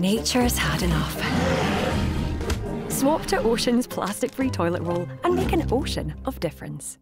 Nature's had enough. Swap to Ocean's plastic-free toilet roll and make an ocean of difference.